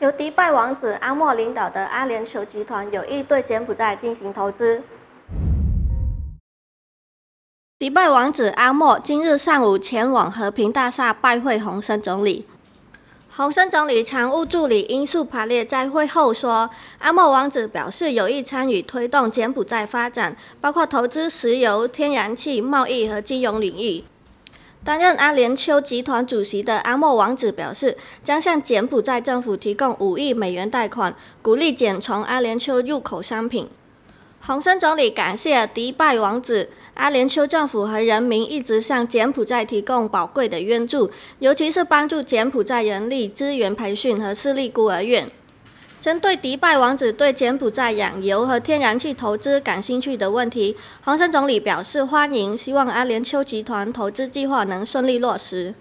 由迪拜王子阿莫领导的阿联酋集团有意对柬埔寨进行投资。迪拜王子阿莫今日上午前往和平大厦拜会洪森总理。洪森总理常务助理英素帕列在会后说，阿莫王子表示有意参与推动柬埔寨发展，包括投资石油、天然气、贸易和金融领域。担任阿联酋集团主席的阿莫王子表示，将向柬埔寨政府提供五亿美元贷款，鼓励减从阿联酋入口商品。洪森总理感谢迪拜王子、阿联酋政府和人民一直向柬埔寨提供宝贵的援助，尤其是帮助柬埔寨人力资源培训和私立孤儿院。针对迪拜王子对柬埔寨养油和天然气投资感兴趣的问题，洪森总理表示欢迎，希望阿联酋集团投资计划能顺利落实。